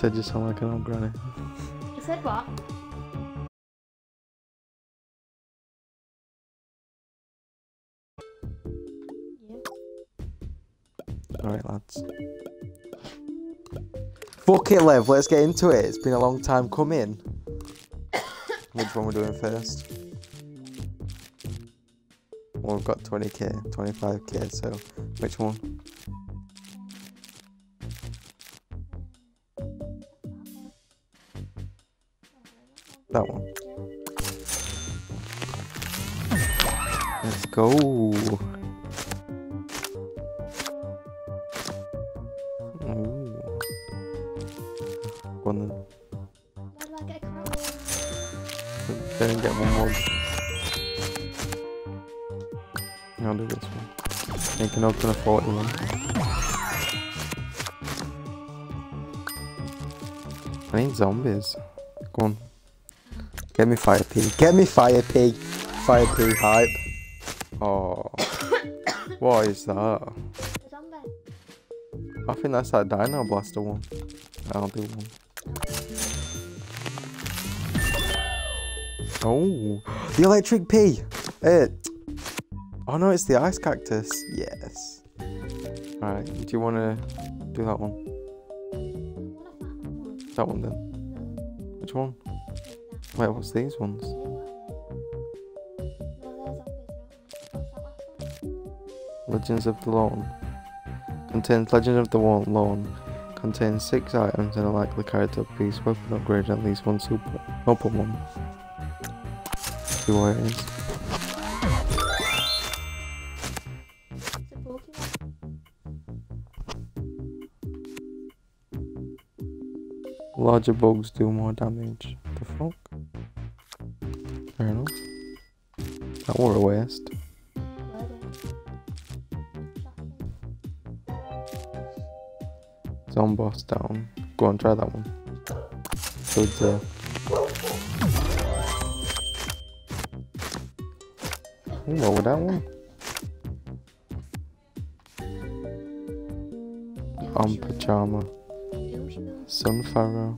said you sound like an old granny. You said what? Yeah. Alright, lads. Fuck it, Lev. Let's get into it. It's been a long time coming. Which one we're doing first? Well, we've got 20k, 25k, so which one? That one. Let's go. I get one more. I'll do this one. Can open a 41. I need zombies. Go on. Get me fire pig. Get me fire pig. Fire pig hype. Oh. what is that? I think that's that Dino Blaster one. I'll do one. Oh, the electric pea. Uh, oh no, it's the ice cactus. Yes. Alright, do you want to do that one. That one then. Which one? Wait, what's these ones? Legends of the Lawn. Contains Legend of the Lawn. Contains six items and a likely character piece. Weapon upgrade at least one super. Open one. See what it is. Larger bugs do more damage. The fuck? Fair enough. That were a waste. Zomboss down. Go on, try that one. Good Ooh, uh, what was that one? On pajama. Sunflower.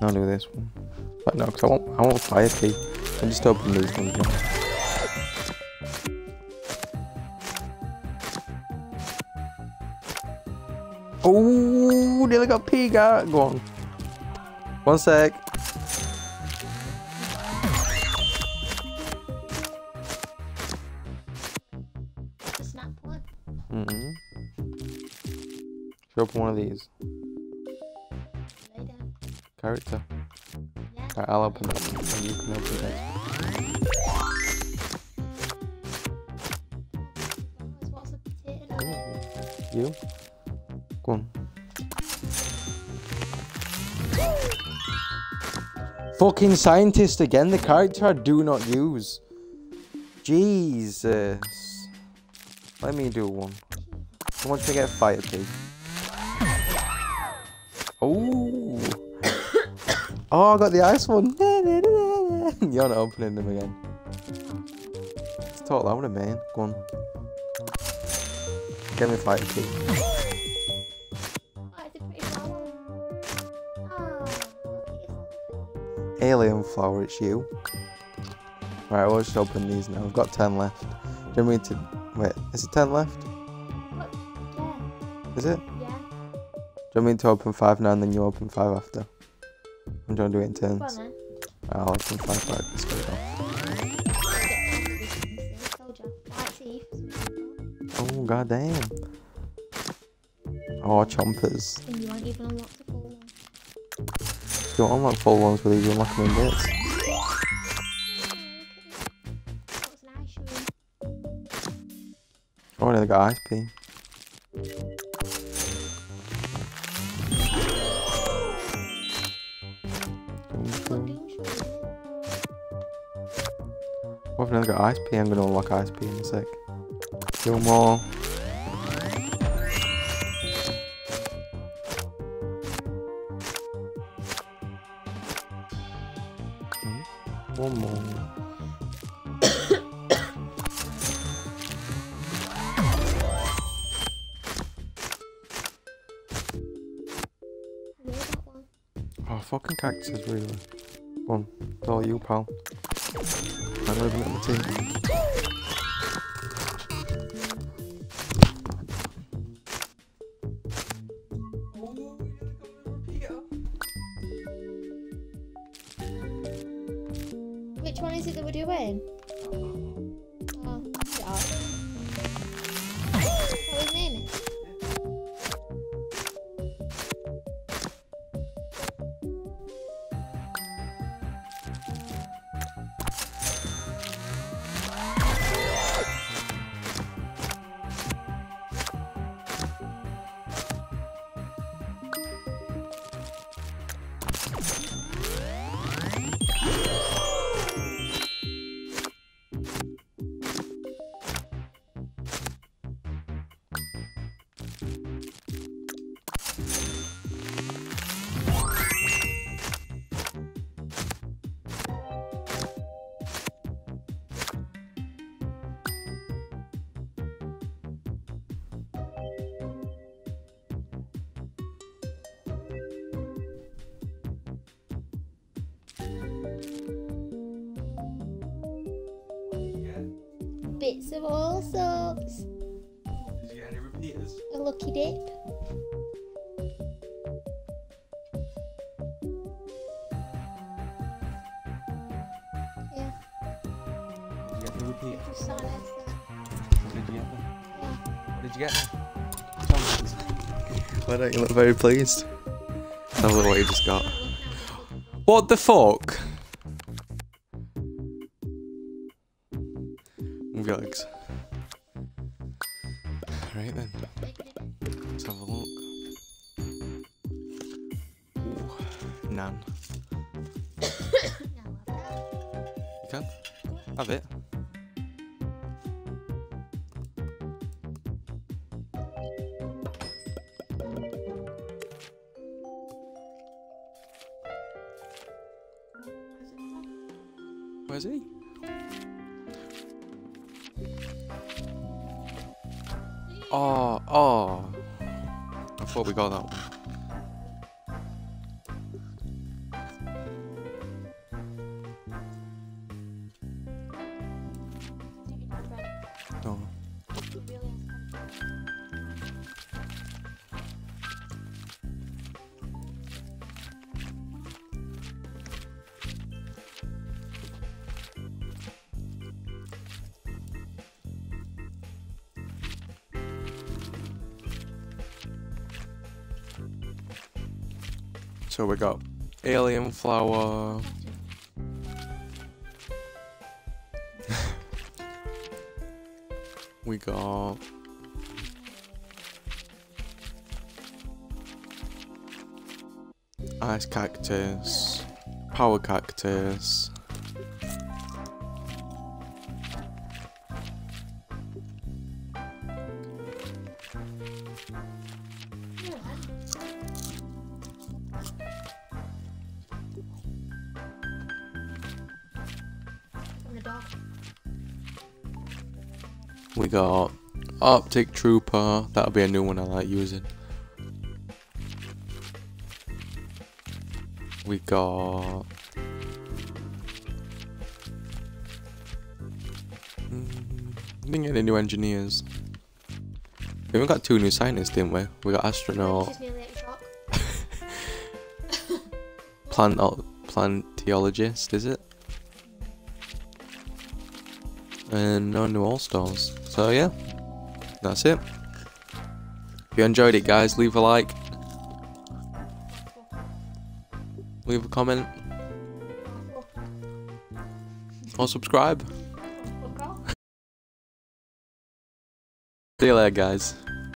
I'll do this one. But no, because I want, I want fire pea. I just open these ones. now. Oh, nearly got out. Go on. One sec. Mm-hmm. Should open one of these. Character. Alright, I'll open. And you can open? Ooh. You? Go on. Fucking scientist again, the character I do not use. Jesus. Let me do one. How much to get fire pig? Oh. Oh, I got the ice one. You're not opening them again. Let's talk louder, man. Go on. Get me fire pig. Oh, a pretty flower. Oh, Alien flower, it's you. Right, we'll just open these now. We've got 10 left. Do you want me to. Wait, is it 10 left? yeah. Is it? Yeah. Do you want me to open 5 now and then you open 5 after? I'm trying to do it in turns. then. I'll open 5 right this way Told ya. White teeth. Oh, god damn. Oh, chompers. And you won't even unlock the full one. You don't unlock full ones with these, you unlock them in bits. What's an ice room? Oh, I nearly got ice pea. What if I nearly got ice pea? I'm gonna unlock ice pea in a sec. Kill more. Hmm, One more. Oh, fucking cactus, really. One, it's all you, pal. I'm living at the team. Which one is it that we're doing? Uh, Bits of all sorts. Did you get any repeaters? A lucky dip. Yeah, Did you get any repeaters? just sat to that. Did you get then? Yeah. What did you get? Why don't you look very pleased? Have a look what you just got. What the fuck? Yikes. Right then, let's have a look. Ooh, nan. You can? Have it. Oh, oh. I thought we got that one. So we got alien flower. we got ice cactus, power cactus. Dog. We got Arctic Trooper. That'll be a new one I like using. We got. Mm, didn't get any new engineers. We even got two new scientists, didn't we? We got astronaut, Just nearly ate a shock. plant plantiologist, is it? And no new all stars. So yeah, that's it. If you enjoyed it, guys, leave a like, leave a comment, or subscribe. See you later, guys.